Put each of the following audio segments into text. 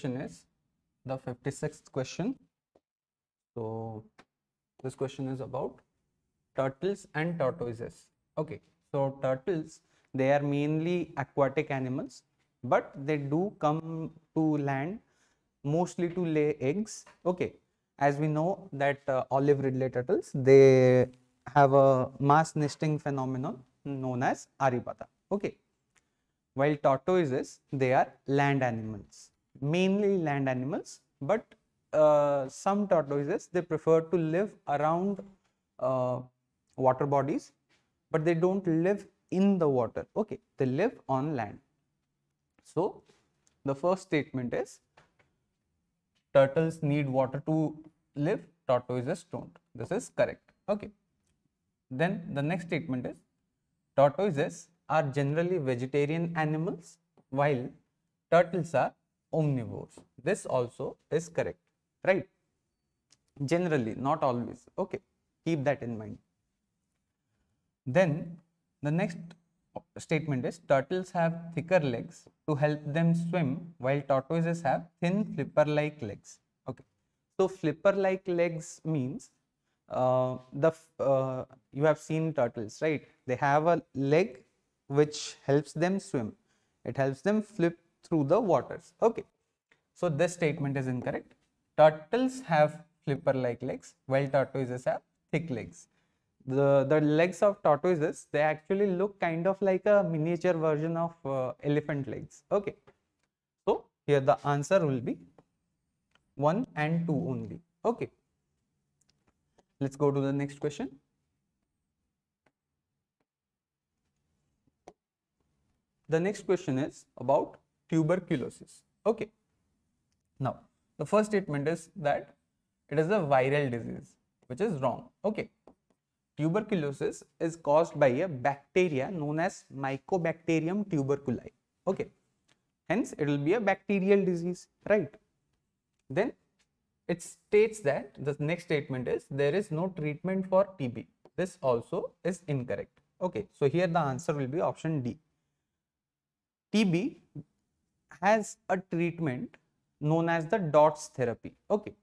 question is the 56th question. So this question is about turtles and tortoises. Okay, so turtles they are mainly aquatic animals, but they do come to land mostly to lay eggs. Okay, as we know that uh, olive ridley turtles they have a mass nesting phenomenon known as Arribada. Okay, while tortoises they are land animals, mainly land animals, but uh, some tortoises they prefer to live around uh, water bodies, but they don't live in the water. Okay, they live on land. So the first statement is turtles need water to live, tortoises don't. This is correct. Okay. Then the next statement is tortoises are generally vegetarian animals while turtles are omnivores. This also is correct, right? Generally, not always. Okay, keep that in mind. Then the next statement is turtles have thicker legs to help them swim while tortoises have thin flipper like legs. Okay, so flipper like legs means uh, the uh, you have seen turtles right they have a leg which helps them swim it helps them flip through the waters. Okay. So this statement is incorrect. Turtles have flipper like legs while tortoises have thick legs. The the legs of tortoises they actually look kind of like a miniature version of uh, elephant legs. Okay. So here the answer will be 1 and 2 only. Okay. Let's go to the next question. The next question is about tuberculosis. Okay. Now, the first statement is that it is a viral disease, which is wrong. Okay. Tuberculosis is caused by a bacteria known as Mycobacterium tuberculi. Okay. Hence, it will be a bacterial disease, right? Then it states that the next statement is there is no treatment for TB. This also is incorrect. Okay, so here the answer will be option D. TB has a treatment known as the DOTS therapy. Okay,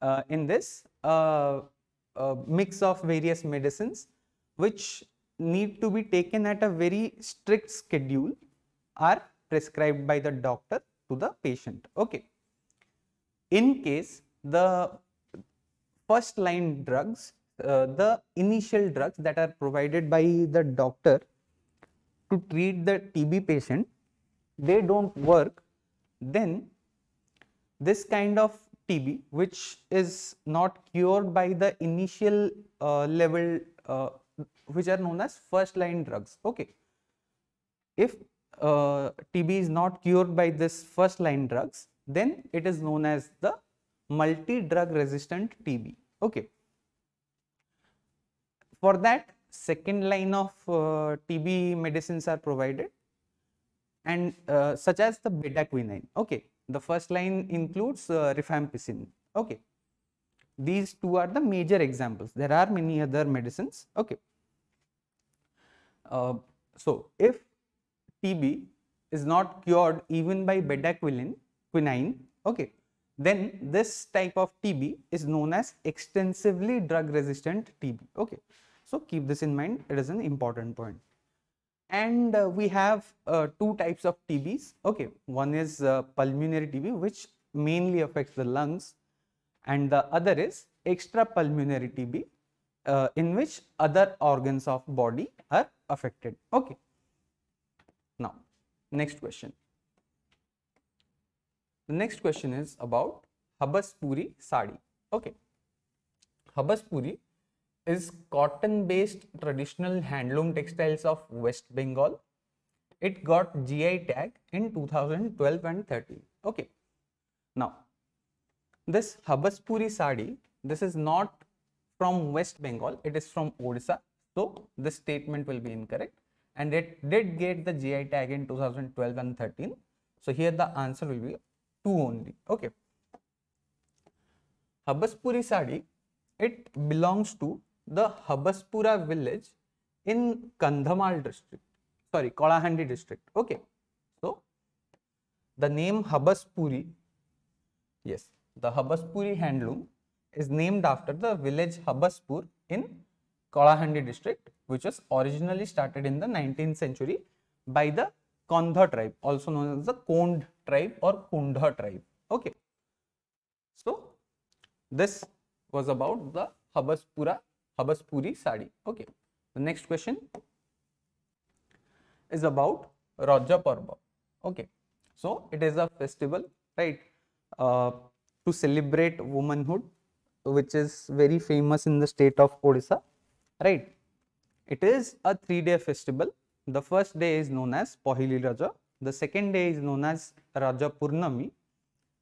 uh, in this uh, uh, mix of various medicines which need to be taken at a very strict schedule are prescribed by the doctor to the patient. Okay in case the first line drugs, uh, the initial drugs that are provided by the doctor to treat the TB patient, they don't work, then this kind of TB which is not cured by the initial uh, level uh, which are known as first line drugs. Okay. If uh, TB is not cured by this first line drugs, then it is known as the multi-drug resistant TB. Okay. For that, second line of uh, TB medicines are provided and uh, such as the bedaquiline. Okay. The first line includes uh, rifampicin. Okay. These two are the major examples. There are many other medicines. Okay. Uh, so, if TB is not cured even by bedaquiline, quinine, okay, then this type of TB is known as extensively drug resistant TB. Okay, so keep this in mind, it is an important point. And uh, we have uh, two types of TBs. Okay, one is uh, pulmonary TB, which mainly affects the lungs, and the other is extrapulmonary TB, uh, in which other organs of body are affected. Okay. Now, next question. The next question is about Habaspuri sari. Okay. Habaspuri is cotton based traditional handloom textiles of West Bengal. It got GI tag in 2012 and 13. Okay. Now, this Habaspuri sari, this is not from West Bengal, it is from Odisha. So, this statement will be incorrect and it did get the GI tag in 2012 and 13. So, here the answer will be 2 only okay Habaspuri sari it belongs to the Habaspura village in Kandhamal district sorry Kalahandi district okay so the name Habaspuri Yes, the Habaspuri handloom is named after the village Habaspur in Kalahandi district, which was originally started in the 19th century by the Kondha tribe, also known as the Kond tribe or Kundha tribe. Okay. So, this was about the Habaspura, Habaspuri sari. Okay. The next question is about Raja Parva. Okay. So, it is a festival, right, uh, to celebrate womanhood, which is very famous in the state of Odisha, right. It is a three day festival. The first day is known as Pahili Raja, the second day is known as Raja Purnami,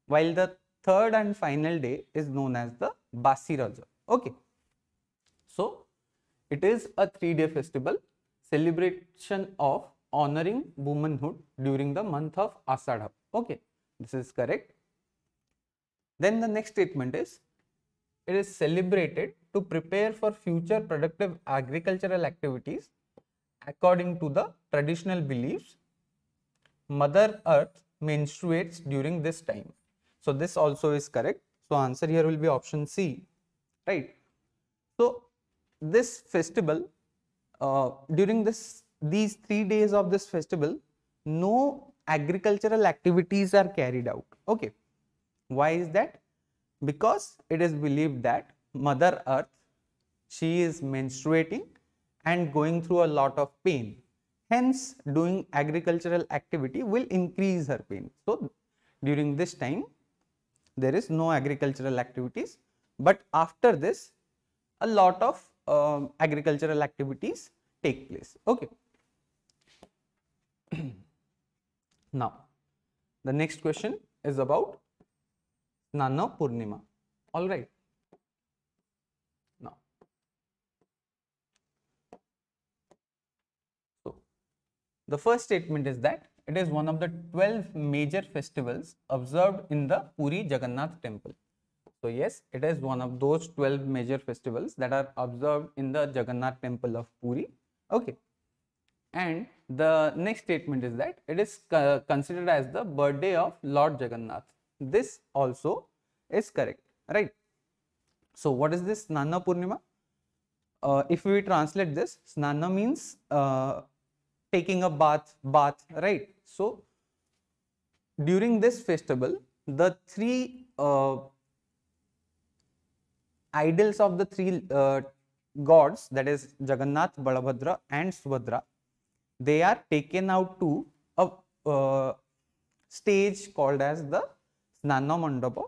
while the third and final day is known as the Basi Raja. Okay. So, it is a three day festival celebration of honoring womanhood during the month of Asadha. Okay, this is correct. Then the next statement is it is celebrated to prepare for future productive agricultural activities according to the traditional beliefs. Mother Earth menstruates during this time. So, this also is correct. So, answer here will be option C, right. So, this festival uh, during this these three days of this festival no agricultural activities are carried out. Okay. Why is that? Because it is believed that mother earth she is menstruating and going through a lot of pain. Hence doing agricultural activity will increase her pain. So during this time there is no agricultural activities. But after this a lot of um, agricultural activities take place. Okay. Now the next question is about Snana Purnima. All right. Now so the first statement is that it is one of the 12 major festivals observed in the Puri Jagannath temple so yes, it is one of those 12 major festivals that are observed in the Jagannath temple of Puri. Okay. And the next statement is that it is considered as the birthday of Lord Jagannath. This also is correct, right? So, what is this Snana Purnima? Uh, if we translate this, Snana means uh, taking a bath, bath, right? So, during this festival, the three uh, idols of the three uh, gods that is Jagannath, Balabhadra and Subhadra they are taken out to a uh, stage called as the Snana Mandapa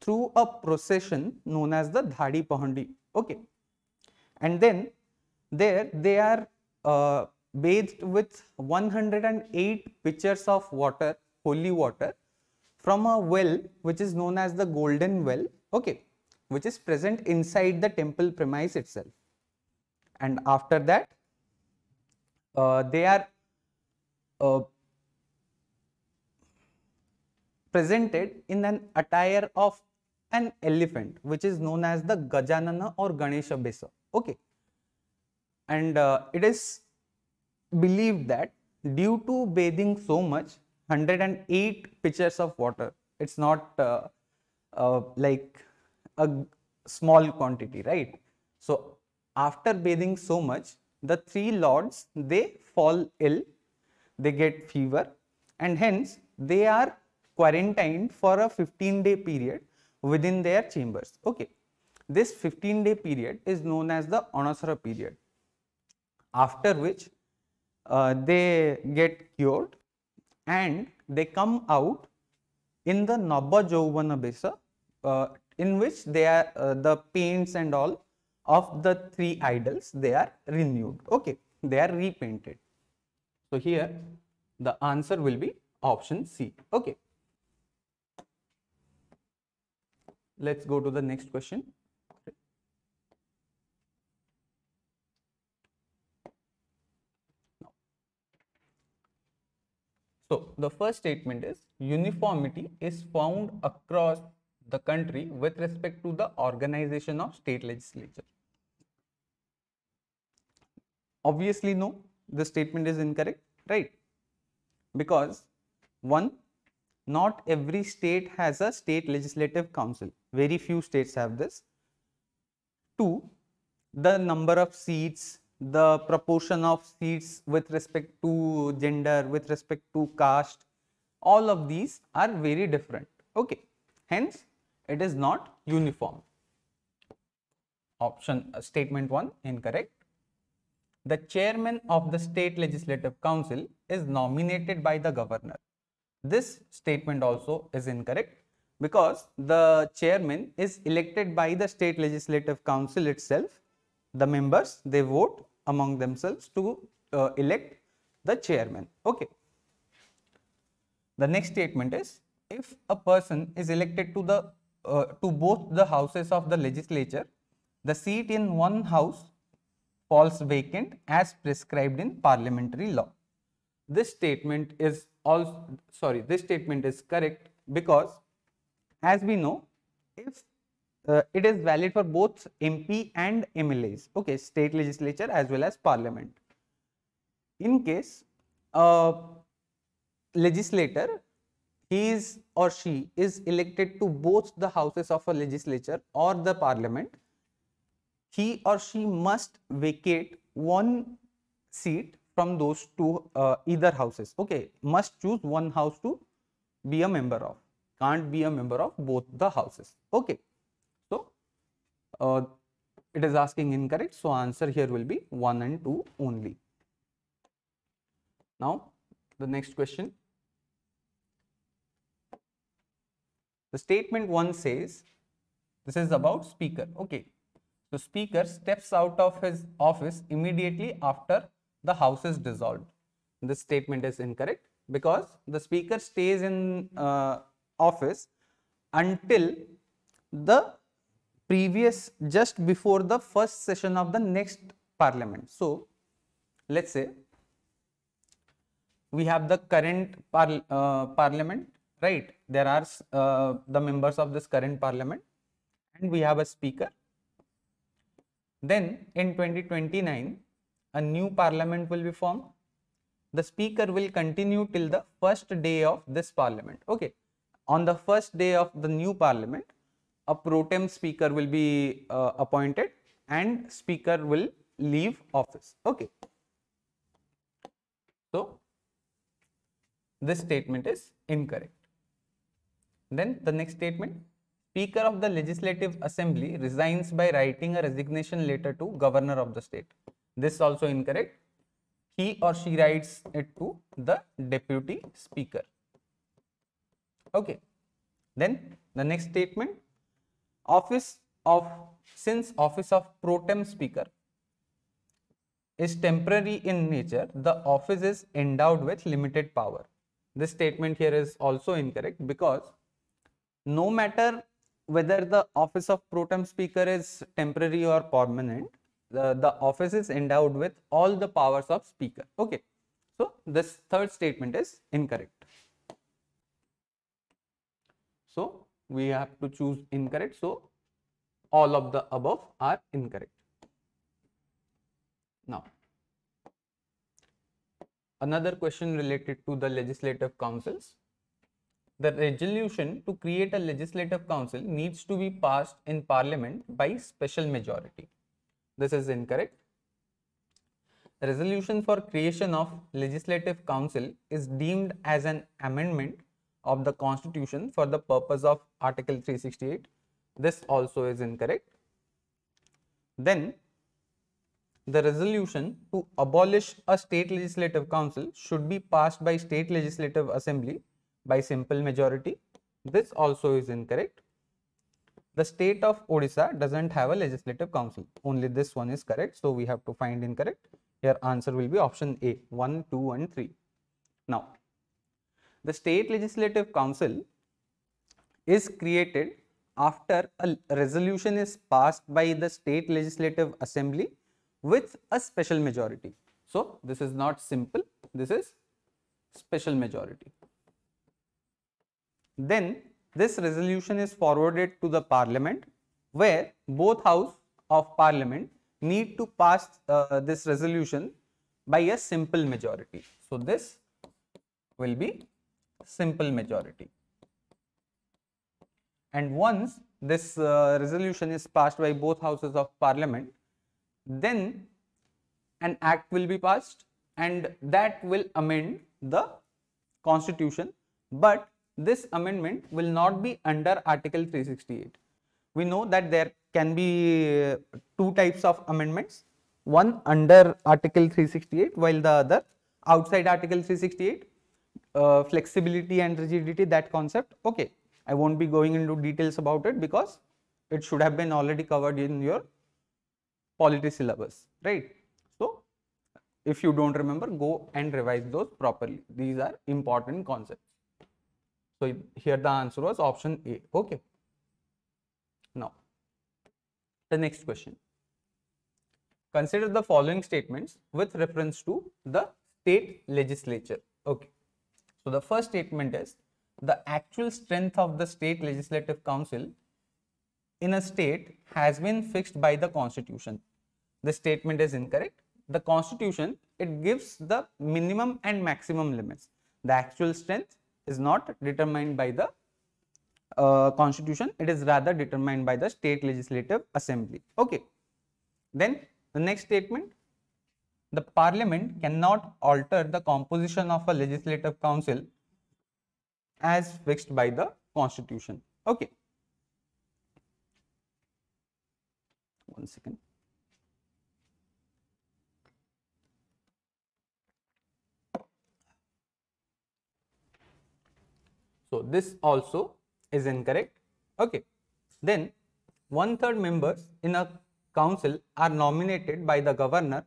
through a procession known as the Dhadi Pahandi. Okay. And then there they are uh, bathed with 108 pitchers of water holy water from a well which is known as the golden well okay, which is present inside the temple premise itself. And after that, uh, they are uh, presented in an attire of an elephant which is known as the Gajanana or Ganesha Besa. Okay. And uh, it is believed that due to bathing so much, 108 pitchers of water, it's not uh, like a small quantity, right? So after bathing so much, the three lords, they fall ill, they get fever and hence they are quarantined for a 15 day period within their chambers. Okay. This 15 day period is known as the Anasara period, after which uh, they get cured and they come out in the Nabba Jauvana Besa uh, in which they are uh, the paints and all of the three idols they are renewed. Okay they are repainted. So here the answer will be option c. Okay. Let's go to the next question. So the first statement is uniformity is found across the country with respect to the organization of state legislature? Obviously, no, the statement is incorrect, right? Because one, not every state has a state legislative council. Very few states have this. Two, the number of seats, the proportion of seats with respect to gender, with respect to caste, all of these are very different. Okay. Hence, it is not uniform. Option uh, statement 1 incorrect. The chairman of the state legislative council is nominated by the governor. This statement also is incorrect because the chairman is elected by the state legislative council itself. The members they vote among themselves to uh, elect the chairman. Okay. The next statement is if a person is elected to the uh, to both the houses of the legislature, the seat in one house falls vacant as prescribed in parliamentary law. This statement is also sorry this statement is correct because as we know if uh, it is valid for both MP and MLAs okay state legislature as well as parliament. In case a legislator he is or she is elected to both the houses of a legislature or the parliament he or she must vacate one seat from those two uh, either houses. Okay must choose one house to be a member of. Can't be a member of both the houses. Okay so uh, it is asking incorrect. So answer here will be 1 and 2 only. Now the next question the statement 1 says this is about speaker okay so speaker steps out of his office immediately after the house is dissolved. This statement is incorrect because the speaker stays in uh, office until the previous just before the first session of the next parliament. So, let us say we have the current par uh, parliament right there are uh, the members of this current parliament and we have a speaker then in 2029 a new parliament will be formed. The speaker will continue till the first day of this parliament. Okay. On the first day of the new parliament, a pro tem speaker will be uh, appointed and speaker will leave office. Okay. So, this statement is incorrect. Then the next statement, Speaker of the Legislative Assembly resigns by writing a resignation letter to Governor of the state. This is also incorrect. He or she writes it to the deputy speaker. Okay. Then the next statement, office of, since office of pro tem speaker is temporary in nature, the office is endowed with limited power. This statement here is also incorrect because no matter whether the office of pro tem speaker is temporary or permanent, the, the office is endowed with all the powers of speaker. Okay. So, this third statement is incorrect. So, we have to choose incorrect. So, all of the above are incorrect. Now, another question related to the legislative councils. The resolution to create a legislative council needs to be passed in parliament by special majority. This is incorrect. The resolution for creation of legislative council is deemed as an amendment of the constitution for the purpose of article 368. This also is incorrect. Then the resolution to abolish a state legislative council should be passed by state legislative assembly by simple majority. This also is incorrect the state of Odisha doesn't have a legislative council. Only this one is correct. So, we have to find incorrect. Here answer will be option A 1, 2 and 3. Now, the state legislative council is created after a resolution is passed by the state legislative assembly with a special majority. So, this is not simple, this is special majority. Then this resolution is forwarded to the parliament where both house of parliament need to pass uh, this resolution by a simple majority. So, this will be simple majority. And once this uh, resolution is passed by both houses of parliament, then an act will be passed and that will amend the constitution but this amendment will not be under article 368 we know that there can be uh, two types of amendments one under article 368 while the other outside article 368 uh, flexibility and rigidity that concept. Okay i won't be going into details about it because it should have been already covered in your polity syllabus right? So if you don't remember go and revise those properly. These are important concepts so here the answer was option a. Okay. Now the next question. Consider the following statements with reference to the state legislature. Okay. So the first statement is the actual strength of the state legislative council in a state has been fixed by the constitution. The statement is incorrect. The constitution it gives the minimum and maximum limits. The actual strength is not determined by the uh, constitution. It is rather determined by the state legislative assembly. Okay. Then the next statement. The parliament cannot alter the composition of a legislative council as fixed by the constitution. Okay. One second So, this also is incorrect. Okay. Then one third members in a council are nominated by the governor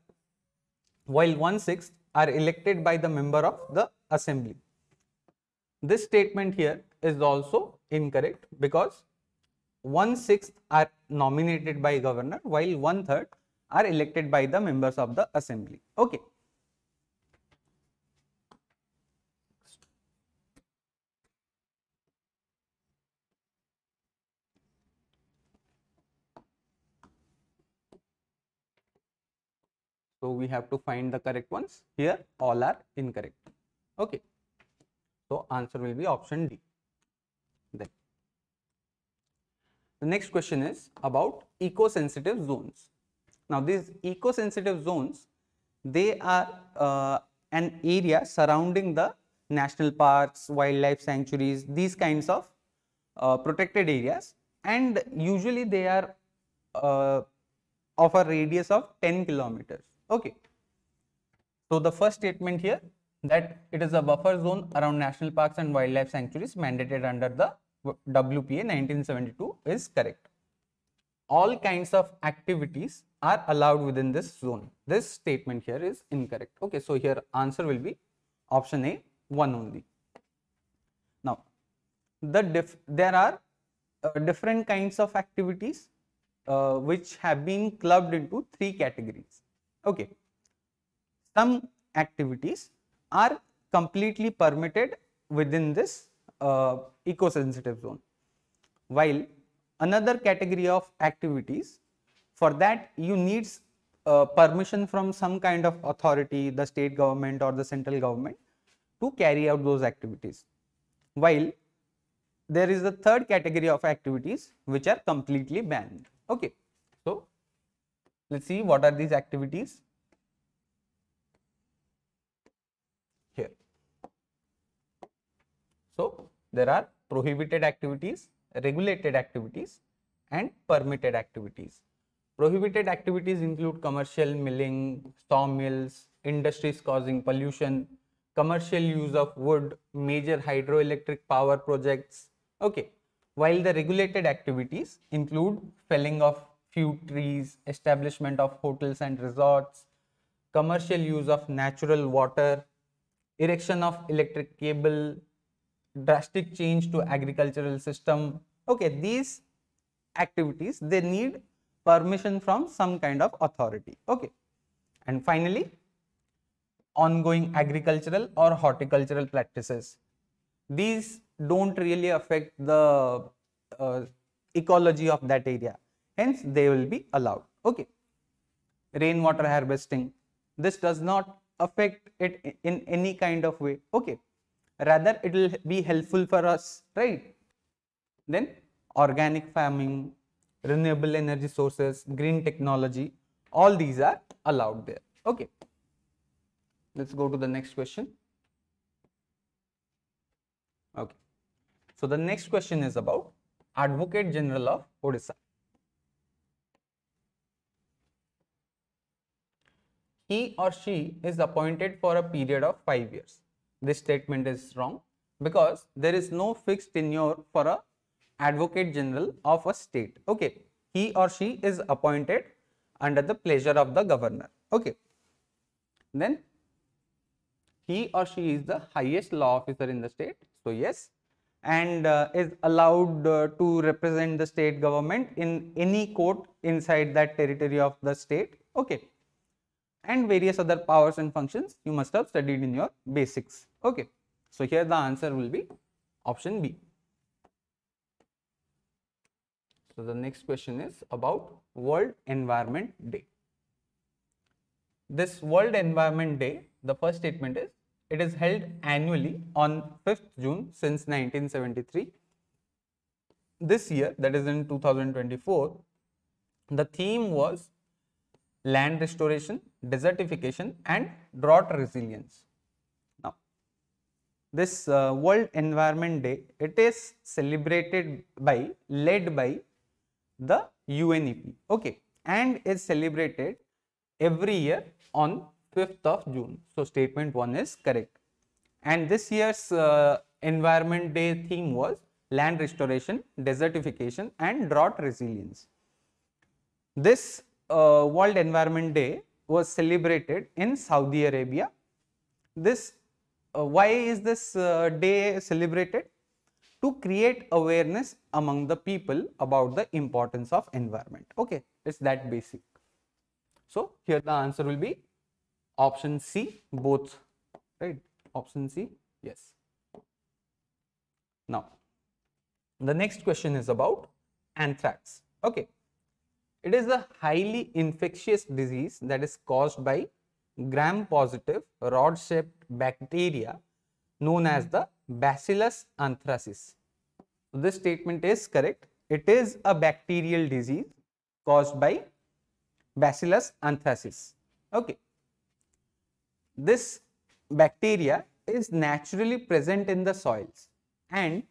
while one sixth are elected by the member of the assembly. This statement here is also incorrect because one sixth are nominated by governor while one third are elected by the members of the assembly. Okay. So, we have to find the correct ones. Here all are incorrect. Okay. So, answer will be option D. Then the next question is about eco-sensitive zones. Now, these eco-sensitive zones, they are uh, an area surrounding the national parks, wildlife sanctuaries, these kinds of uh, protected areas and usually they are uh, of a radius of 10 kilometers. Okay. So the first statement here that it is a buffer zone around national parks and wildlife sanctuaries mandated under the WPA 1972 is correct. All kinds of activities are allowed within this zone. This statement here is incorrect. Okay, so here answer will be option A, 1 only. Now, the diff there are uh, different kinds of activities uh, which have been clubbed into three categories. Okay. Some activities are completely permitted within this uh, eco-sensitive zone, while another category of activities for that you need uh, permission from some kind of authority, the state government or the central government to carry out those activities. While there is a third category of activities which are completely banned. Okay. So, let us see what are these activities here. So, there are prohibited activities, regulated activities and permitted activities. Prohibited activities include commercial milling, sawmills, industries causing pollution, commercial use of wood, major hydroelectric power projects. Okay. While the regulated activities include felling of few trees, establishment of hotels and resorts, commercial use of natural water, erection of electric cable, drastic change to agricultural system. Okay, these activities, they need permission from some kind of authority. Okay. And finally, ongoing agricultural or horticultural practices. These don't really affect the uh, ecology of that area hence they will be allowed okay rainwater harvesting this does not affect it in any kind of way okay rather it will be helpful for us, right? Then organic farming, renewable energy sources, green technology, all these are allowed there. Okay. Let's go to the next question. Okay. So the next question is about Advocate General of Odisha. He or she is appointed for a period of 5 years. This statement is wrong because there is no fixed tenure for a Advocate General of a state. Okay. He or she is appointed under the pleasure of the governor. Okay. Then he or she is the highest law officer in the state. So, yes and uh, is allowed uh, to represent the state government in any court inside that territory of the state. Okay. And various other powers and functions you must have studied in your basics. Okay. So, here the answer will be option B. So, the next question is about World Environment Day. This World Environment Day, the first statement is it is held annually on 5th June since 1973. This year, that is in 2024, the theme was land restoration, desertification and drought resilience. Now, this uh, World Environment Day, it is celebrated by, led by the UNEP, okay, and is celebrated every year on 5th of June. So, statement 1 is correct. And this year's uh, Environment Day theme was land restoration, desertification and drought resilience. This uh, World Environment Day was celebrated in Saudi Arabia. This, uh, why is this uh, day celebrated? To create awareness among the people about the importance of environment. Okay, it's that basic. So, here the answer will be option C both right option C yes now the next question is about anthrax okay it is a highly infectious disease that is caused by gram positive rod shaped bacteria known as the bacillus anthracis. So this statement is correct. It is a bacterial disease caused by bacillus anthracis. Okay. This bacteria is naturally present in the soils and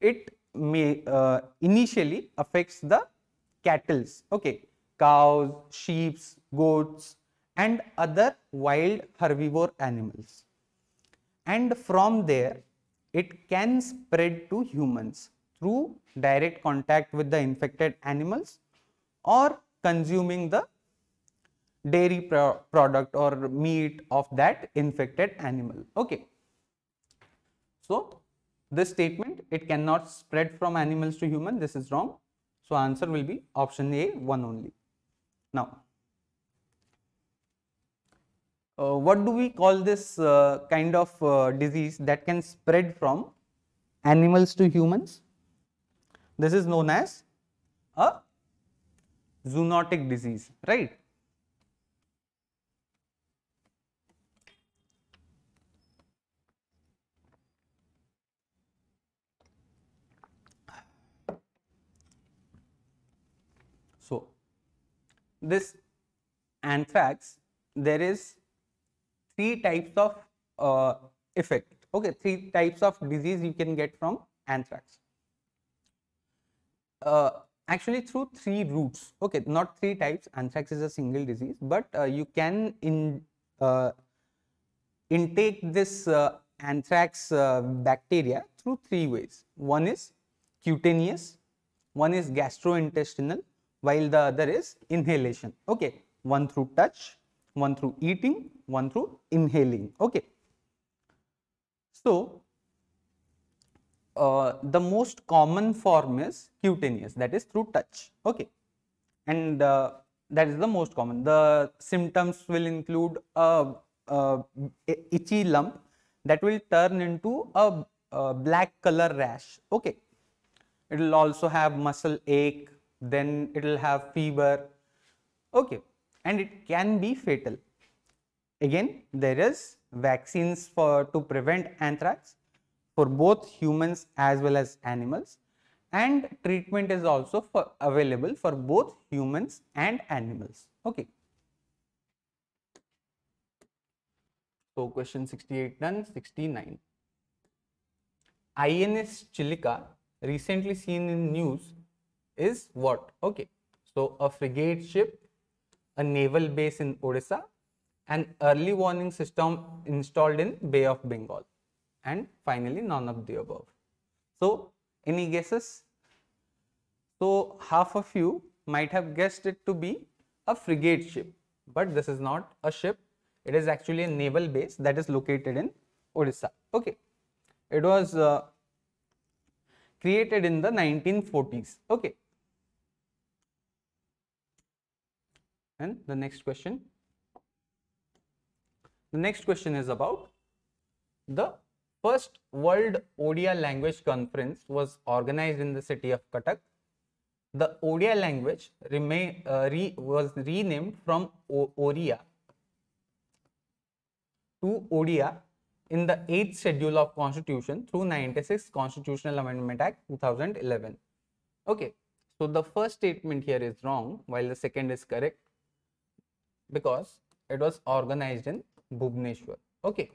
it may uh, initially affects the cattles, okay, cows, sheep, goats and other wild herbivore animals. And from there it can spread to humans through direct contact with the infected animals or consuming the dairy pro product or meat of that infected animal. Okay. So, this statement it cannot spread from animals to human this is wrong. So, answer will be option A 1 only. Now, uh, what do we call this uh, kind of uh, disease that can spread from animals to humans? This is known as a zoonotic disease, right? This anthrax, there is three types of uh, effect. Okay, three types of disease you can get from anthrax. Uh, actually, through three routes. Okay, not three types. Anthrax is a single disease, but uh, you can in uh, intake this uh, anthrax uh, bacteria through three ways. One is cutaneous, one is gastrointestinal, while the other is inhalation. Okay, one through touch, one through eating, one through inhaling. Okay. So, uh, the most common form is cutaneous that is through touch. Okay, and uh, that is the most common. The symptoms will include a, a itchy lump that will turn into a, a black color rash. Okay, it will also have muscle ache, then it will have fever okay and it can be fatal again there is vaccines for to prevent anthrax for both humans as well as animals and treatment is also for available for both humans and animals. Okay. So question 68 done, 69. INS Chilika recently seen in news is what? Okay. So a frigate ship, a naval base in Odisha, an early warning system installed in Bay of Bengal and finally none of the above. So any guesses? So half of you might have guessed it to be a frigate ship, but this is not a ship. It is actually a naval base that is located in Odisha. Okay. It was uh, created in the 1940s. Okay. And the next question. The next question is about the first World Odia Language Conference was organized in the city of Cuttack. The Odia language remain, uh, re, was renamed from o to Odia in the 8th schedule of constitution through 96 constitutional amendment act 2011 okay so the first statement here is wrong while the second is correct because it was organized in Bhubaneswar. Okay.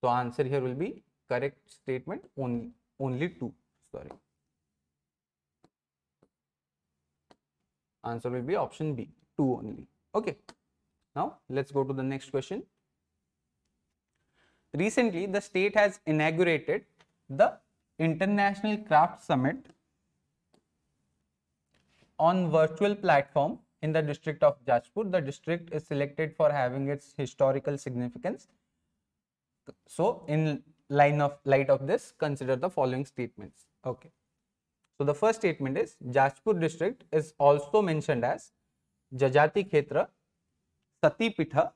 So answer here will be correct statement only only two sorry. Answer will be option b two only. Okay. Now let's go to the next question. Recently the state has inaugurated the International Craft Summit on virtual platform in the district of Jajpur. The district is selected for having its historical significance. So, in line of light of this, consider the following statements. Okay. So, the first statement is Jajpur district is also mentioned as Jajati Khetra, Sati Pitha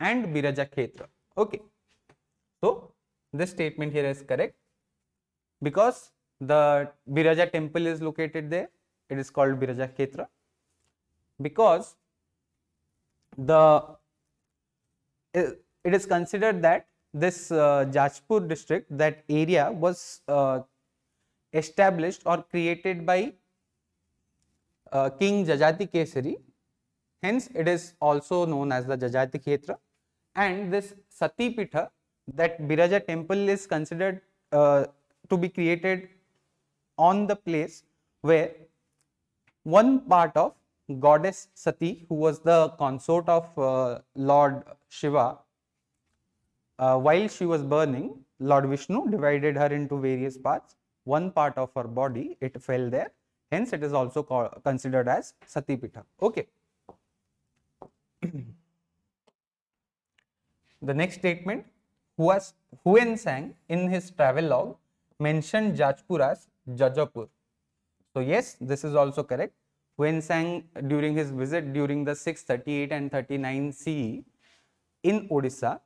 and Biraja Khetra. Okay. So, this statement here is correct because the Biraja temple is located there. It is called Biraja Khetra because the it is considered that this uh, Jajpur district that area was uh, established or created by uh, King Jajati Kesari. Hence it is also known as the Jajati Khetra and this Sati Pitha that Biraja temple is considered uh, to be created on the place where one part of goddess Sati who was the consort of uh, Lord Shiva uh, while she was burning Lord Vishnu divided her into various parts. One part of her body it fell there. Hence it is also considered as Sati Pitha. Okay. The next statement. Who was Hiuen Tsang in his travel log mentioned Jajpur as Jajapur. So yes, this is also correct. Hiuen Tsang during his visit during the 638 and 39 CE in Odisha,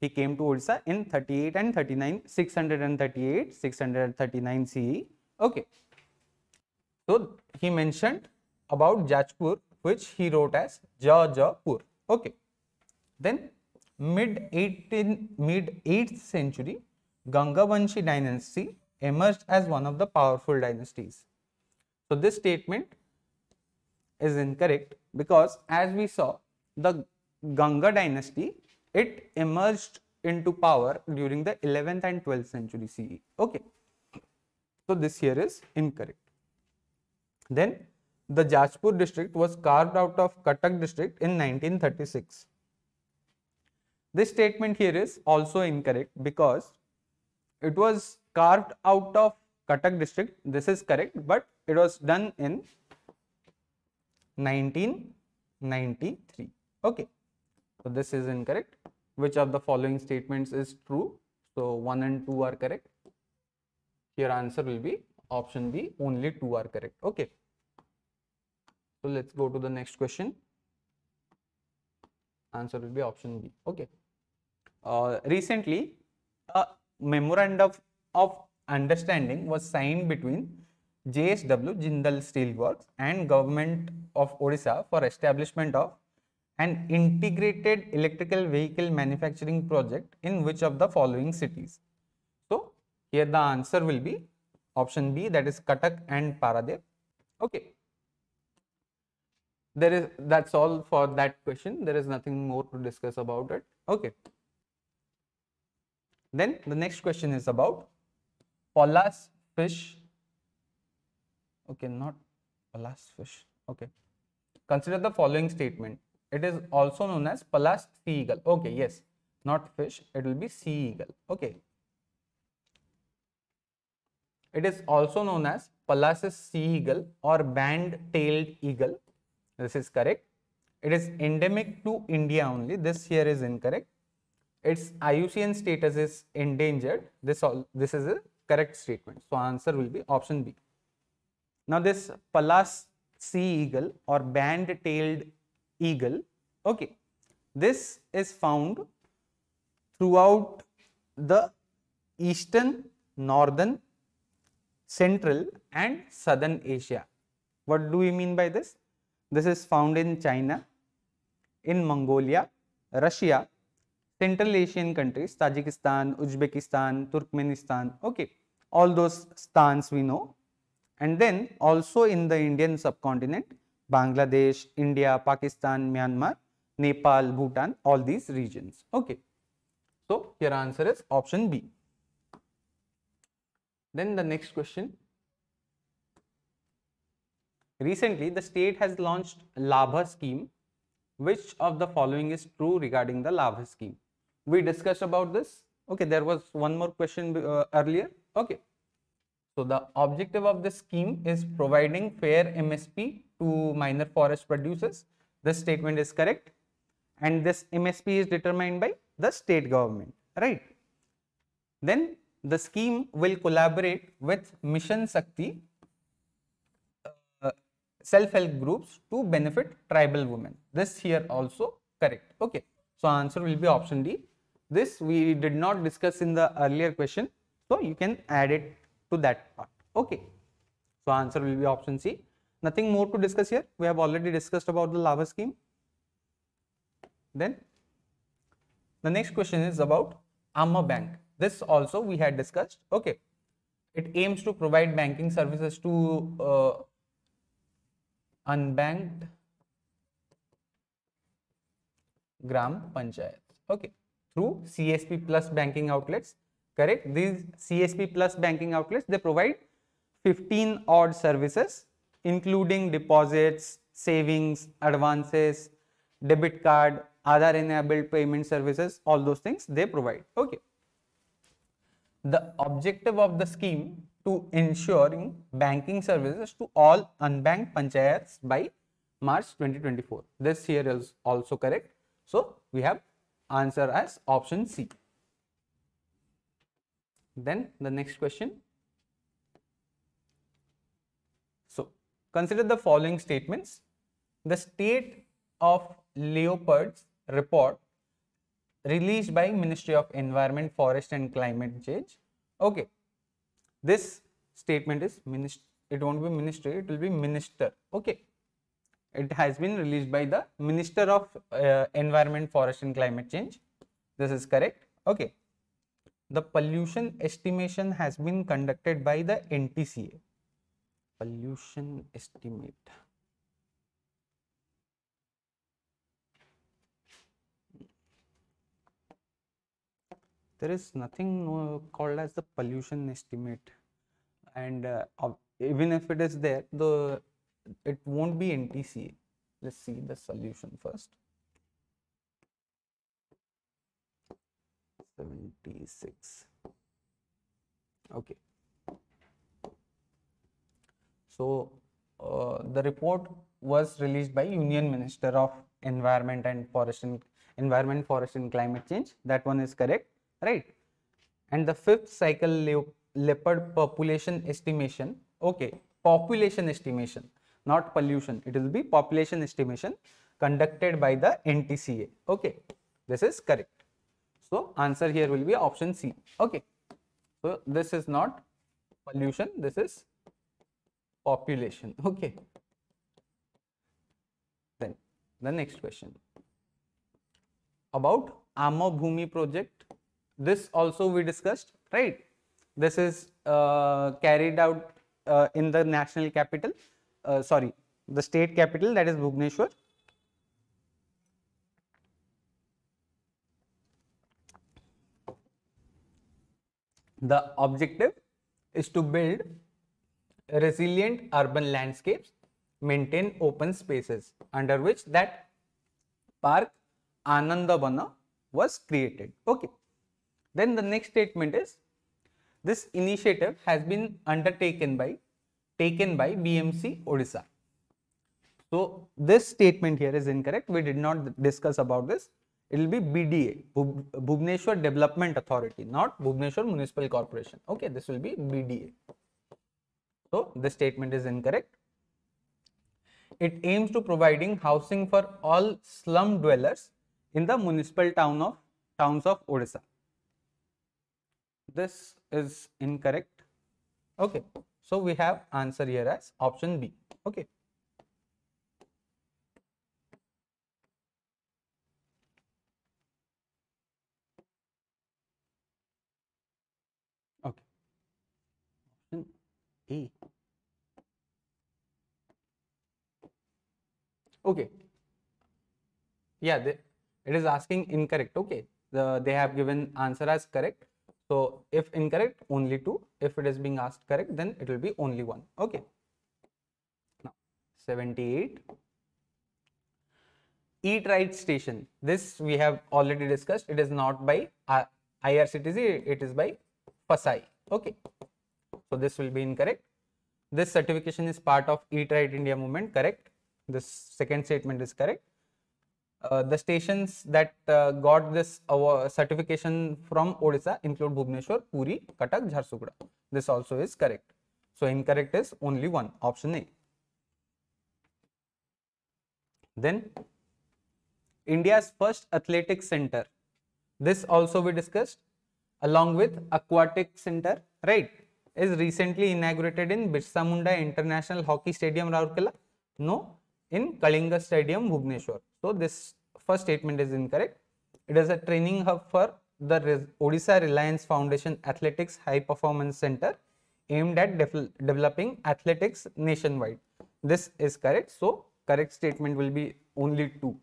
he came to Odisha in 38 and 39, 638, 639 CE. Okay. So he mentioned about Jajpur which he wrote as Jajapur. Okay. Then mid 18 mid 8th century Gangavanshi dynasty emerged as one of the powerful dynasties. So this statement is incorrect because as we saw the Ganga dynasty it emerged into power during the 11th and 12th century CE. Okay. So this here is incorrect. Then the Jajpur district was carved out of Cuttack district in 1936. This statement here is also incorrect because it was carved out of Cuttack district. This is correct, but it was done in 1993. Okay. So this is incorrect. Which of the following statements is true? So 1 and 2 are correct. Here answer will be option B. Only 2 are correct. Okay. So let's go to the next question answer will be option B. Okay. Uh, recently, a memorandum of understanding was signed between JSW Jindal Steelworks and Government of Odisha for establishment of an integrated electrical vehicle manufacturing project in which of the following cities. So, here the answer will be option B that is Cuttack and Paradip. Okay. There is that's all for that question. There is nothing more to discuss about it. Okay. Then the next question is about Pallas fish. Okay, not Pallas fish. Okay. Consider the following statement. It is also known as Pallas sea eagle. Okay, yes, not fish. It will be sea eagle. Okay. It is also known as Pallas's sea eagle or band-tailed eagle. This is correct. It is endemic to India only. This here is incorrect. Its IUCN status is endangered. This all this is a correct statement. So answer will be option B. Now this Pallas sea eagle or band-tailed eagle, okay, this is found throughout the eastern, northern, central and southern Asia. What do we mean by this? This is found in China, in Mongolia, Russia, Central Asian countries, Tajikistan, Uzbekistan, Turkmenistan, okay, all those stans we know. And then also in the Indian subcontinent, Bangladesh, India, Pakistan, Myanmar, Nepal, Bhutan, all these regions, okay. So, your answer is option B. Then the next question. Recently, the state has launched Labha scheme. Which of the following is true regarding the Labha scheme? We discussed about this. Okay, there was one more question uh, earlier. Okay. So, the objective of this scheme is providing fair MSP to minor forest producers. This statement is correct. And this MSP is determined by the state government, right? Then the scheme will collaborate with Mission Sakti uh, self-help groups to benefit tribal women. This here also correct. Okay. So answer will be option D. This we did not discuss in the earlier question. So you can add it to that part. Okay. So answer will be option C. Nothing more to discuss here. We have already discussed about the Labha scheme. Then the next question is about Ama Bank. This also we had discussed. Okay. It aims to provide banking services to uh, unbanked gram panchayats. Okay. Through CSP plus banking outlets. Correct. These CSP plus banking outlets, they provide 15 odd services including deposits, savings, advances, debit card, other enabled payment services, all those things they provide. Okay the objective of the scheme to ensuring banking services to all unbanked panchayats by March 2024. This here is also correct. So, we have answer as option C. Then the next question. So, consider the following statements. The state of leopards report released by Ministry of Environment, Forest and Climate Change. Okay, this statement is minister. It won't be ministry. It will be minister. Okay, it has been released by the Minister of uh, Environment, Forest and Climate Change. This is correct. Okay, the pollution estimation has been conducted by the NTCA. Pollution estimate. there is nothing called as the pollution estimate and uh, even if it is there the it won't be NTCA. Let's see the solution first. 76. Okay. So uh, the report was released by Union Minister of Environment and Forest and Environment, Forest and Climate Change. That one is correct right and the fifth cycle le leopard population estimation okay population estimation not pollution it will be population estimation conducted by the ntca okay this is correct so answer here will be option c. Okay. So this is not pollution this is population. Okay. Then the next question. About Amma Bhumi project. This also we discussed right? This is uh, carried out uh, in the national capital, uh, sorry, the state capital that is Bhubaneswar. The objective is to build resilient urban landscapes, maintain open spaces under which that park Anandavana was created. Okay. Then the next statement is this initiative has been undertaken by taken by BMC Odisha. So this statement here is incorrect. We did not discuss about this. It will be BDA, Bhubaneswar Development Authority, not Bhubaneswar Municipal Corporation. Okay, this will be BDA. So this statement is incorrect. It aims to providing housing for all slum dwellers in the municipal town of towns of Odisha. This is incorrect. Okay. So we have answer here as option B. Okay. A. Okay. Yeah, they, it is asking incorrect. Okay. The, they have given answer as correct so if incorrect, only two. If it is being asked correct, then it will be only one. Okay. Now 78. Eat Right Station. This we have already discussed. It is not by uh, IRCTC. It is by FSSAI. Okay. So this will be incorrect. This certification is part of Eat Right India movement. Correct. This second statement is correct. Uh, the stations that uh, got this certification from Odisha include Bhubaneswar, Puri, Cuttack, Jharsuguda. This also is correct. So incorrect is only one, option A. Then India's first athletic center. This also we discussed along with aquatic center, right? Is recently inaugurated in Birsa Munda International Hockey Stadium, Rourkela. No, in Kalinga Stadium, Bhubaneswar. So this first statement is incorrect. It is a training hub for the Odisha Reliance Foundation Athletics High Performance Center aimed at de developing athletics nationwide. This is correct. So correct statement will be only two.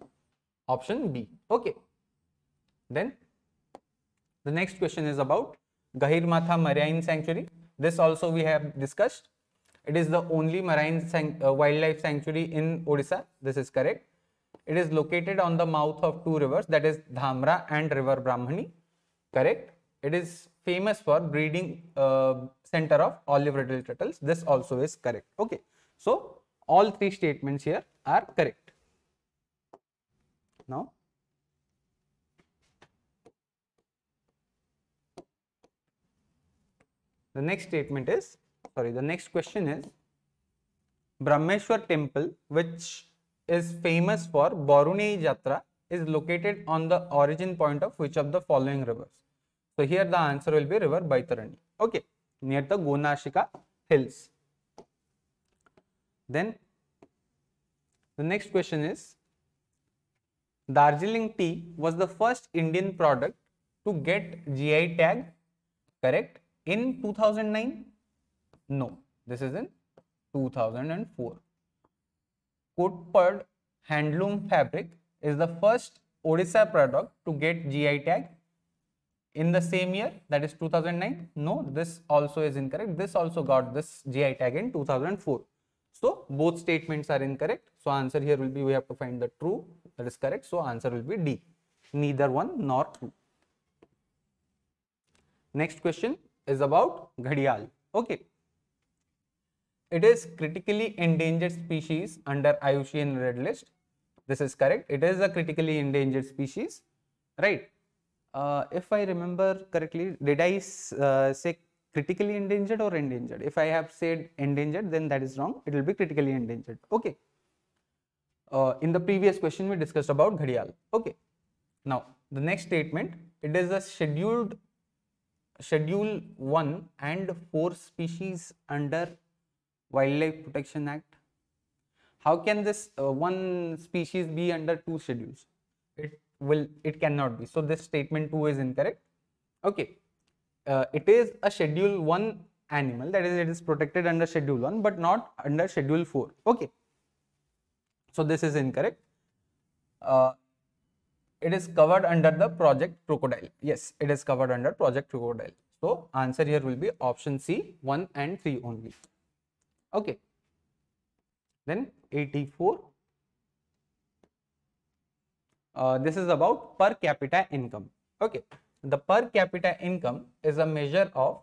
Option B. Okay. Then the next question is about Gahir Matha Marine Sanctuary. This also we have discussed. It is the only marine san uh, wildlife sanctuary in Odisha. This is correct. It is located on the mouth of two rivers that is Dhamra and river Brahmani. Correct. It is famous for breeding uh, center of olive ridley turtles. This also is correct. Okay. So all three statements here are correct. Now the next statement is sorry the next question is Brahmeshwar temple which is famous for Baruni Jatra is located on the origin point of which of the following rivers? So here the answer will be river Baitarani. Okay, near the Gonashika hills. Then the next question is Darjeeling tea was the first Indian product to get GI tag, correct? In 2009? No, this is in 2004. Kotpad handloom fabric is the first Odisha product to get GI tag in the same year that is 2009 no this also is incorrect. This also got this GI tag in 2004 so both statements are incorrect. So answer here will be we have to find the true. That is correct. So answer will be D. Neither one nor two. Next question is about ghadial okay it is critically endangered species under IUCN Red List. This is correct. It is a critically endangered species, right? Uh, if I remember correctly, did I uh, say critically endangered or endangered? If I have said endangered, then that is wrong. It will be critically endangered. Okay. Uh, in the previous question, we discussed about ghadial. Okay. Now, the next statement, it is a scheduled schedule 1 and 4 species under Wildlife Protection Act. How can this uh, one species be under two schedules? It will, it cannot be. So this statement two is incorrect. Okay. uh, it is a schedule 1 animal that is it is protected under schedule 1 but not under schedule 4 okay so this is incorrect uh, it is covered under the project crocodile. Yes it is covered under project crocodile. So answer here will be option c 1 and 3 only. Okay. Then 84 uh, this is about per capita income. Okay. The per capita income is a measure of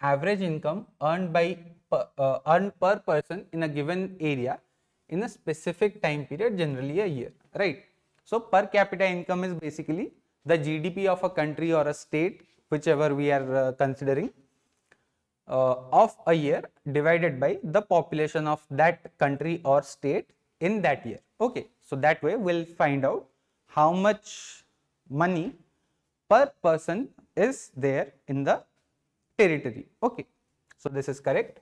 average income earned by uh, earned per person in a given area in a specific time period generally a year right so per capita income is basically the gdp of a country or a state whichever we are uh, considering uh, of a year divided by the population of that country or state in that year okay so that way we'll find out how much money per person is there in the territory. Okay, so this is correct.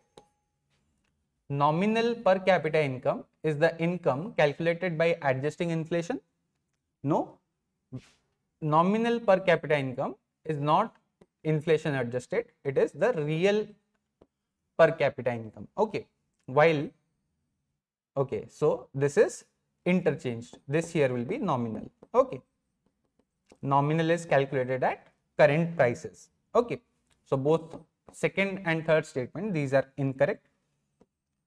Nominal per capita income is the income calculated by adjusting inflation. No, nominal per capita income is not inflation adjusted, it is the real per capita income. Okay, while, okay, so this is interchanged, this here will be nominal. Okay, nominal is calculated at current prices. Okay. So both second and third statement, these are incorrect.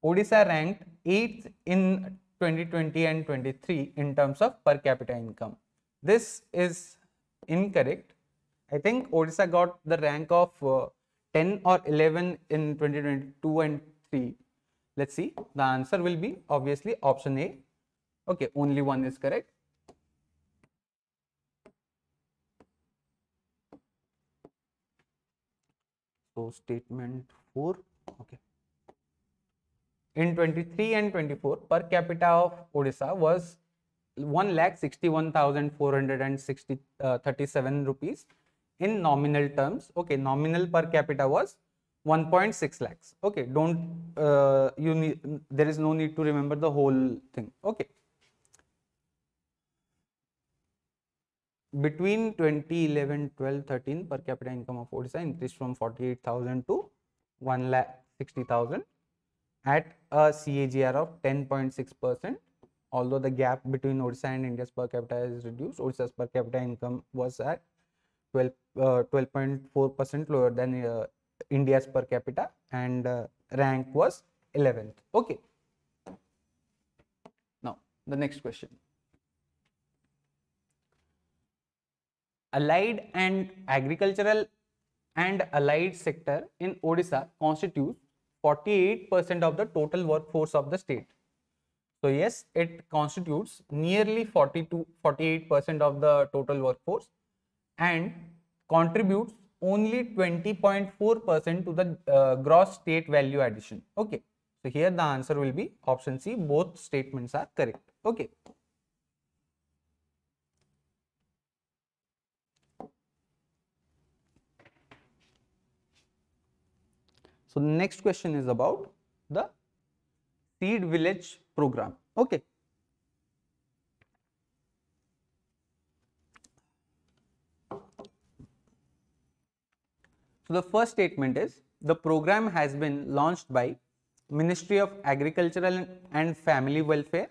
Odisha ranked 8th in 2020 and 23 in terms of per capita income. This is incorrect. I think Odisha got the rank of uh, 10 or 11 in 2022 and 3. Let's see. The answer will be obviously option A. Okay, only one is correct. So statement 4, okay. In 23 and 24, per capita of Odisha was 1 lakh 61,460 uh, 37 rupees in nominal terms. Okay, nominal per capita was 1.6 lakhs. Okay, don't uh, you need there is no need to remember the whole thing. Okay. between 2011, 12, 13 per capita income of Odisha increased from 48,000 to 1 lakh 60,000 at a CAGR of 10.6 percent. Although the gap between Odisha and India's per capita is reduced, Odisha's per capita income was at 12.4 uh, percent lower than uh, India's per capita and uh, rank was 11th. Okay. Now the next question. allied and agricultural and allied sector in Odisha constitutes 48% of the total workforce of the state. So yes, it constitutes nearly 42 48% of the total workforce and contributes only 20.4% to the uh, gross state value addition. Okay. So here the answer will be option C. Both statements are correct. Okay. So, the next question is about the seed village program. Okay. So, the first statement is the program has been launched by Ministry of Agricultural and Family Welfare.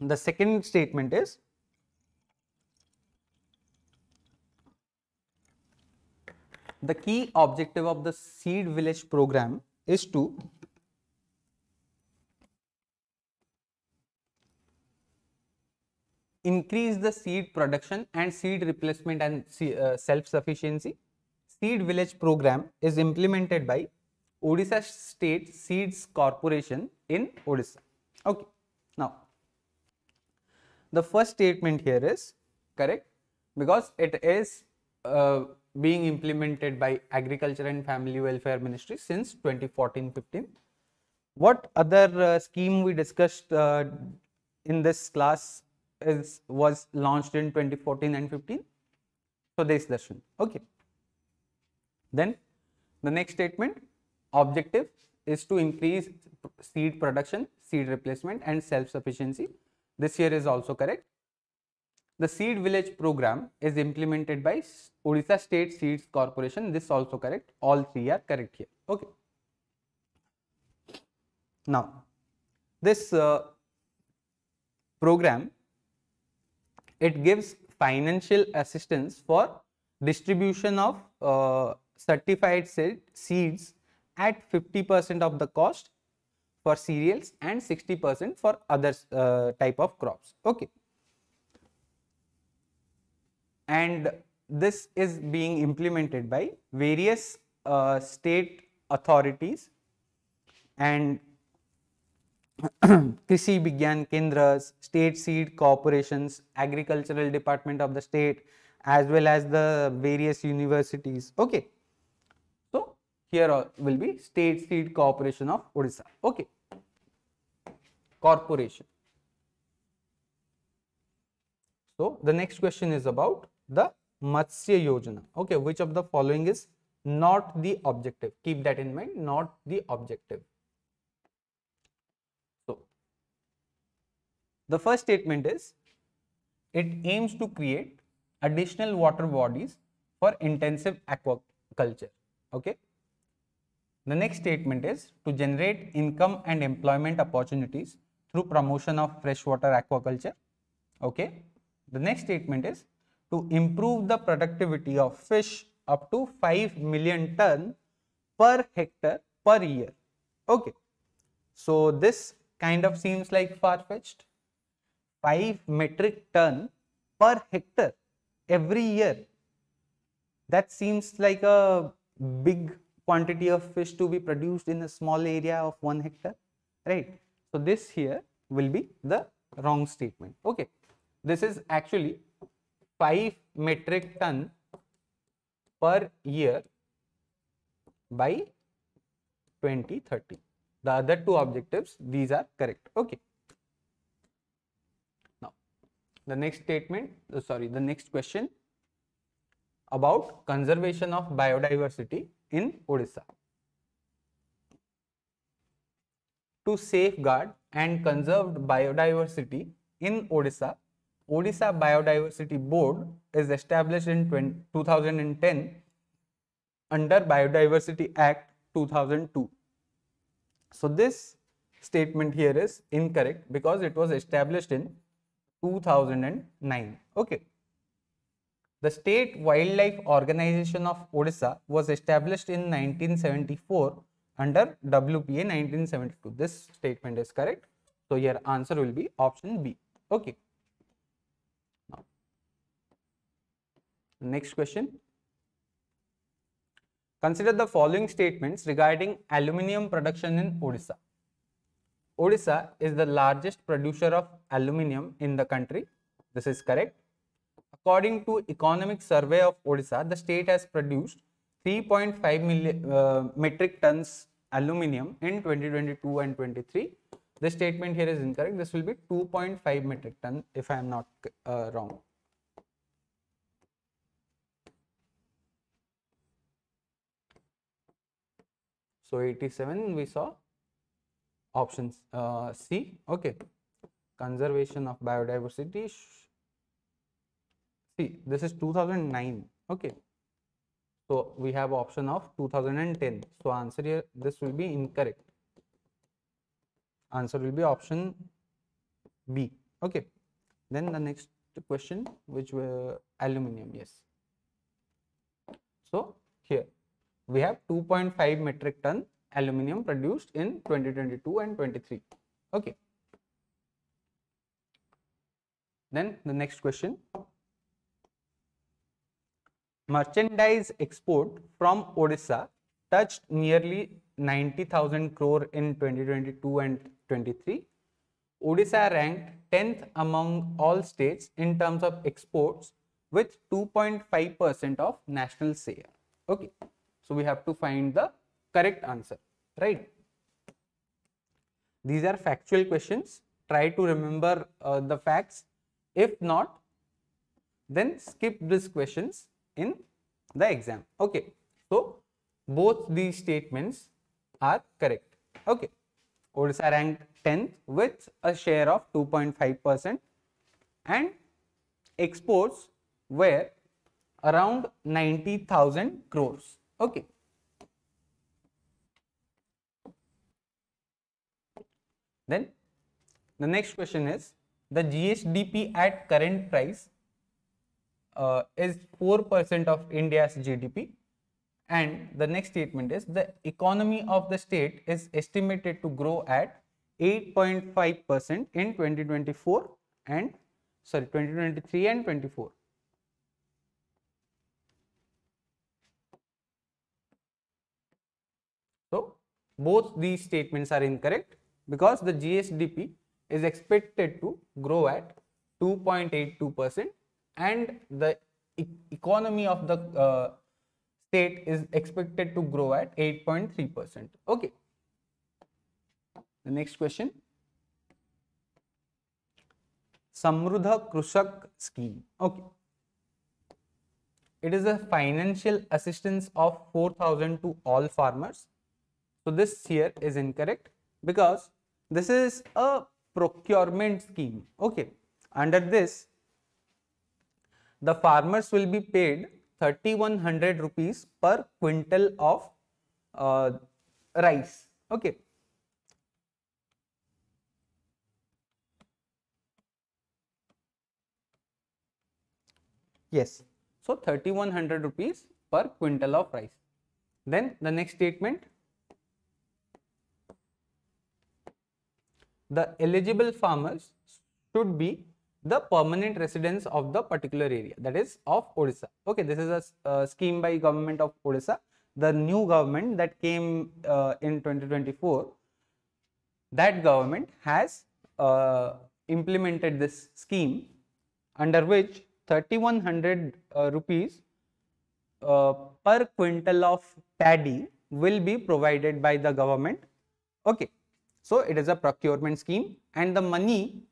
The second statement is the key objective of the seed village program is to increase the seed production and seed replacement and uh, self sufficiency seed village program is implemented by odisha state seeds corporation in odisha. Okay now the first statement here is correct because it is uh, being implemented by Agriculture and Family Welfare Ministry since 2014-15. What other uh, scheme we discussed uh, in this class is was launched in 2014 and 15? So, this Darshan. Okay. Then the next statement objective is to increase seed production, seed replacement and self-sufficiency. This here is also correct. The seed village program is implemented by Odisha State Seeds Corporation. This also correct. All three are correct here. Okay. Now, this uh, program it gives financial assistance for distribution of uh, certified seed, seeds at 50 percent of the cost for cereals and 60 percent for other uh, type of crops. Okay. And this is being implemented by various uh, state authorities and Krishi Vigyan Kendras, state seed corporations, agricultural department of the state as well as the various universities. Okay. So, here will be state seed corporation of Odisha. Okay. Corporation. So, the next question is about the Matsya Yojana. Okay, which of the following is not the objective? Keep that in mind, not the objective. So, the first statement is it aims to create additional water bodies for intensive aquaculture. Okay. The next statement is to generate income and employment opportunities through promotion of freshwater aquaculture. Okay. The next statement is to improve the productivity of fish up to 5 million ton per hectare per year. Okay. So, this kind of seems like far fetched. 5 metric ton per hectare every year. That seems like a big quantity of fish to be produced in a small area of 1 hectare, right. So, this here will be the wrong statement. Okay. This is actually 5 metric ton per year by 2030. The other two objectives, these are correct. Okay. Now, the next statement, uh, sorry, the next question about conservation of biodiversity in Odisha. To safeguard and conserve biodiversity in Odisha, Odisha Biodiversity Board is established in 2010 under Biodiversity Act 2002. So, this statement here is incorrect because it was established in 2009. Okay. The State Wildlife Organization of Odisha was established in 1974 under WPA 1972. This statement is correct. So, your answer will be option B. Okay. Next question. Consider the following statements regarding aluminium production in Odisha. Odisha is the largest producer of aluminium in the country. This is correct. According to Economic Survey of Odisha, the state has produced 3.5 million uh, metric tons aluminium in 2022 and 23. This statement here is incorrect. This will be 2.5 metric ton if I am not uh, wrong. So 87 we saw options uh, C. Okay, conservation of biodiversity. See, this is 2009. Okay, so we have option of 2010. So answer here this will be incorrect. Answer will be option B. Okay. Then the next question, which were aluminium. Yes. So here we have 2.5 metric ton aluminium produced in 2022 and 23 okay. Then the next question. Merchandise export from odisha touched nearly 90000 crore in 2022 and 23 odisha ranked 10th among all states in terms of exports with 2.5% of national share. Okay so we have to find the correct answer, right? These are factual questions. Try to remember uh, the facts. If not, then skip these questions in the exam. Okay. So both these statements are correct. Okay. Odisha ranked 10th with a share of 2.5 percent and exports were around 90,000 crores. Okay. Then the next question is the GSDP at current price uh, is 4% of India's GDP and the next statement is the economy of the state is estimated to grow at 8.5% in 2024 and sorry 2023 and 24. So, both these statements are incorrect because the GSDP is expected to grow at 2.82% and the e economy of the uh, state is expected to grow at 8.3%. Okay. The next question. Samruddha Krushak scheme. Okay. It is a financial assistance of 4000 to all farmers. So this here is incorrect because this is a procurement scheme. Okay. Under this, the farmers will be paid 3100 rupees per quintal of uh, rice. Okay. Yes. So 3100 rupees per quintal of rice. Then the next statement. The eligible farmers should be the permanent residents of the particular area that is of Odisha. Okay, this is a scheme by government of Odisha. The new government that came uh, in 2024, that government has uh, implemented this scheme under which 3100 uh, rupees uh, per quintal of paddy will be provided by the government. Okay. So, it is a procurement scheme and the money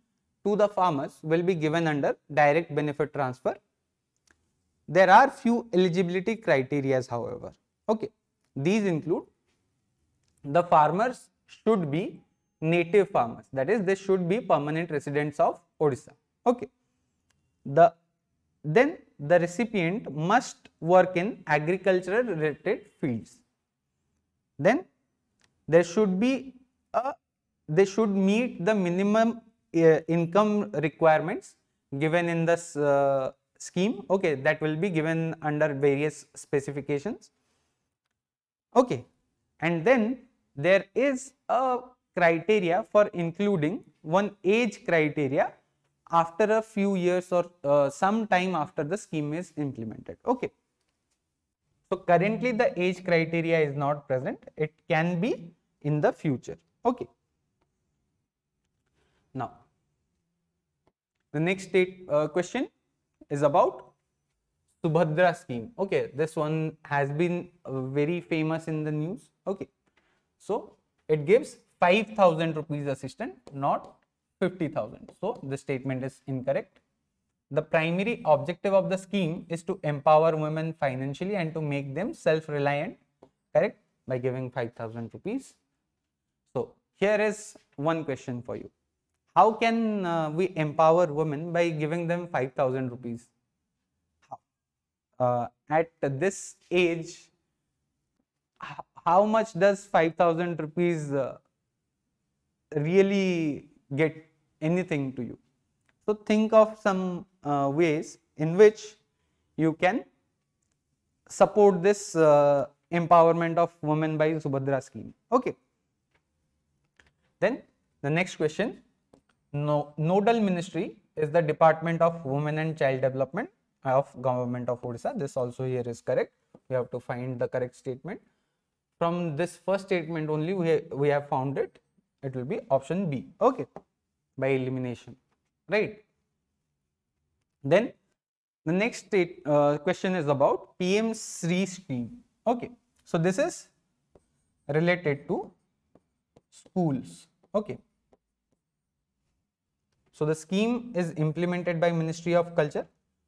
to the farmers will be given under direct benefit transfer. There are few eligibility criterias however. Okay. These include the farmers should be native farmers that is they should be permanent residents of Odisha. Okay. The then the recipient must work in agricultural related fields. Then there should be a they should meet the minimum uh, income requirements given in this uh, scheme okay that will be given under various specifications okay and then there is a criteria for including one age criteria after a few years or uh, some time after the scheme is implemented. Okay. So, currently the age criteria is not present, it can be in the future. Okay. Now, the next state, uh, question is about Subhadra scheme. Okay, this one has been uh, very famous in the news. Okay, so it gives 5000 rupees assistance, not 50,000. So, the statement is incorrect. The primary objective of the scheme is to empower women financially and to make them self-reliant, correct, by giving 5,000 rupees. So, here is one question for you. How can uh, we empower women by giving them 5,000 rupees? Uh, at this age, how much does 5,000 rupees uh, really get anything to you. So, think of some uh, ways in which you can support this uh, empowerment of women by Subhadra scheme. Okay. Then the next question, no, nodal ministry is the Department of Women and Child Development of Government of Odisha. This also here is correct. We have to find the correct statement. From this first statement only we, we have found it. It will be option B. Okay by elimination right then the next state, uh, question is about pm Shri scheme okay so this is related to schools okay so the scheme is implemented by Ministry of Culture.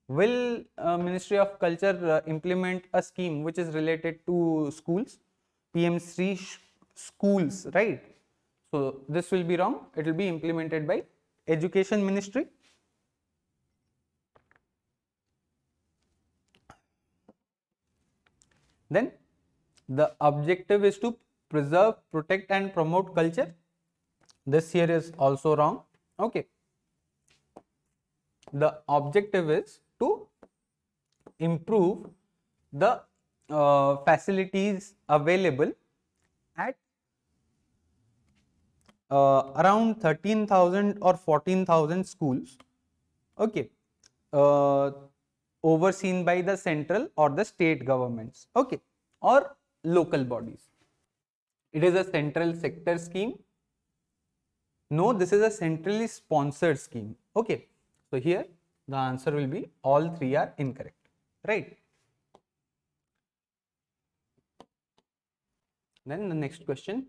Will uh, Ministry of Culture uh, implement a scheme which is related to schools, PM Shri schools, right? So this will be wrong. It will be implemented by Education Ministry. Then the objective is to preserve, protect and promote culture. This here is also wrong. Okay. The objective is to improve the uh, facilities available at uh, around 13,000 or 14,000 schools okay uh, overseen by the central or the state governments okay or local bodies. It is a central sector scheme. No this is a centrally sponsored scheme okay so here the answer will be all three are incorrect right then the next question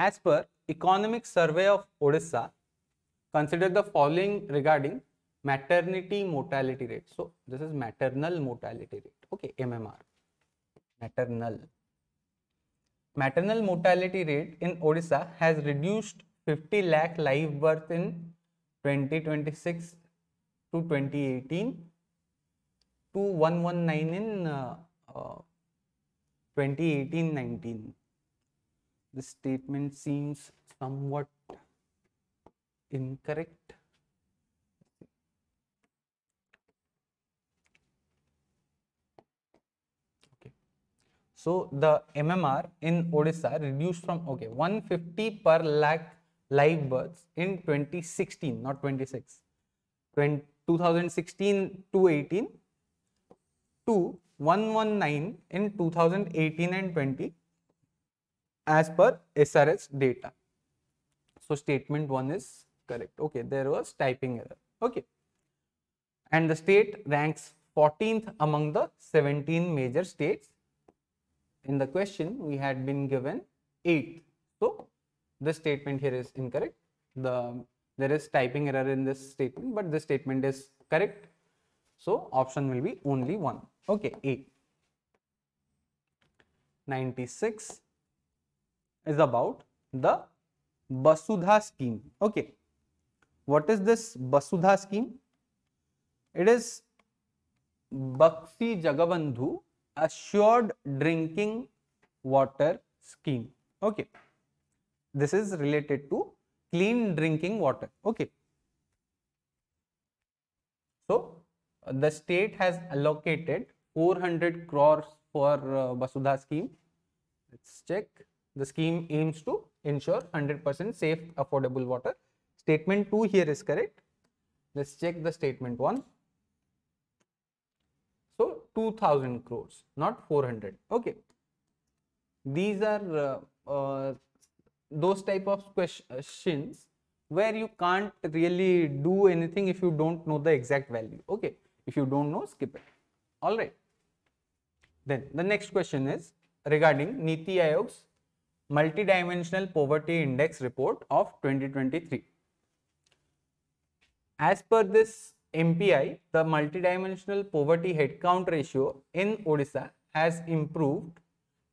As per Economic Survey of Odisha, consider the following regarding maternity mortality rate. So, this is maternal mortality rate, okay, MMR, maternal. Maternal mortality rate in Odisha has reduced 50 lakh live birth in 2026 to 2018 to 119 in uh, uh, 2018-19 the statement seems somewhat incorrect. Okay. So the MMR in Odisha reduced from okay 150 per lakh live births in 2016, not 26, 20, 2016 to 18 to 119 in 2018 and 20 as per SRS data. So statement 1 is correct. Okay, there was typing error. Okay. And the state ranks 14th among the 17 major states. In the question, we had been given 8th. So this statement here is incorrect. The there is typing error in this statement, but this statement is correct. So option will be only one. Okay, 8. 96 is about the Vasudha scheme. Okay. What is this Vasudha scheme? It is Bakshi Jagabandhu assured drinking water scheme. Okay. This is related to clean drinking water. Okay. So, the state has allocated 400 crores for uh, Vasudha scheme. Let's check. The scheme aims to ensure 100% safe, affordable water. Statement 2 here is correct. Let's check the statement 1. So 2000 crores, not 400. Okay. These are uh, uh, those type of questions uh, where you can't really do anything if you don't know the exact value. Okay. If you don't know, skip it. All right. Then the next question is regarding Niti Aayog's Multidimensional Poverty Index report of 2023. As per this MPI, the multidimensional poverty headcount ratio in Odisha has improved,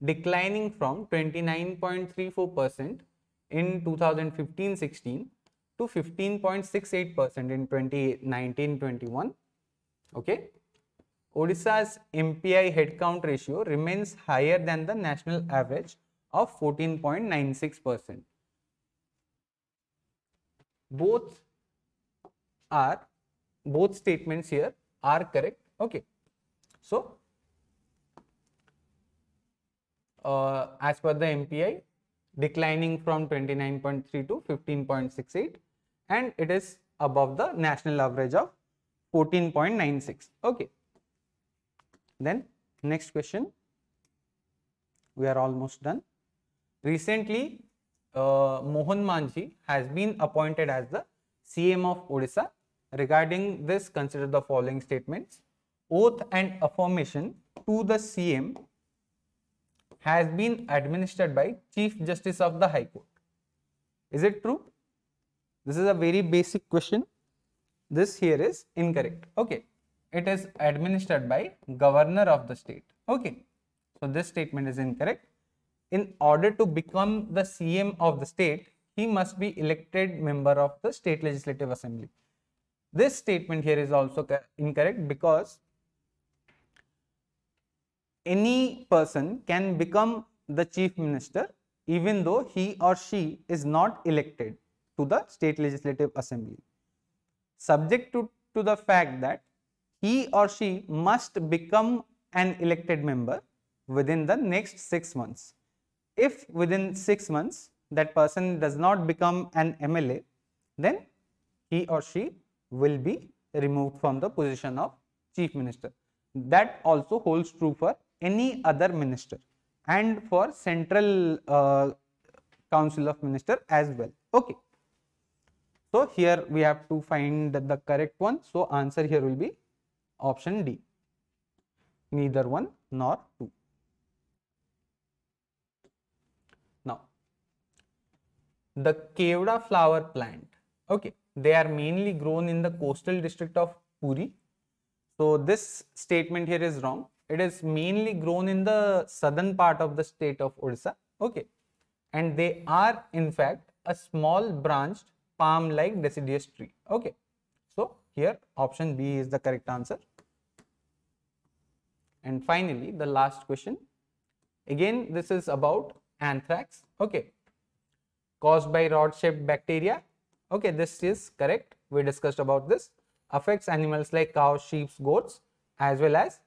declining from 29.34% in 2015-16 to 15.68% in 2019-21. Okay. Odisha's MPI headcount ratio remains higher than the national average of 14.96%. Both are, both statements here are correct. Okay. So, uh, as per the MPI, declining from 29.3 to 15.68 and it is above the national average of 14.96. Okay. Then next question. We are almost done. Recently, uh, Mohan Majhi has been appointed as the CM of Odisha. Regarding this, consider the following statements. Oath and affirmation to the CM has been administered by Chief Justice of the High Court. Is it true? This is a very basic question. This here is incorrect. Okay. It is administered by governor of the state. Okay. So this statement is incorrect in order to become the CM of the state, he must be elected member of the state legislative assembly. This statement here is also incorrect because any person can become the chief minister even though he or she is not elected to the state legislative assembly subject to, to the fact that he or she must become an elected member within the next 6 months. If within 6 months that person does not become an MLA, then he or she will be removed from the position of chief minister. That also holds true for any other minister and for central uh, council of minister as well. Okay. So, here we have to find the correct one. So, answer here will be option D, neither one nor two. Now, the Kevda flower plant, okay, they are mainly grown in the coastal district of Puri. So, this statement here is wrong. It is mainly grown in the southern part of the state of Odisha, okay, and they are in fact a small branched palm like deciduous tree, okay. So, here option B is the correct answer. And finally, the last question. Again, this is about anthrax. Okay. Caused by rod shaped bacteria. Okay, this is correct. We discussed about this. Affects animals like cows, sheep, goats as well as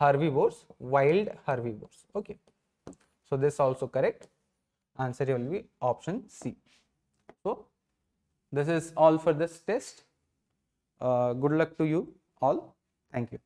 herbivores, wild herbivores. Okay. So, this also correct. Answer will be option C. So, this is all for this test. Uh, good luck to you all. Thank you.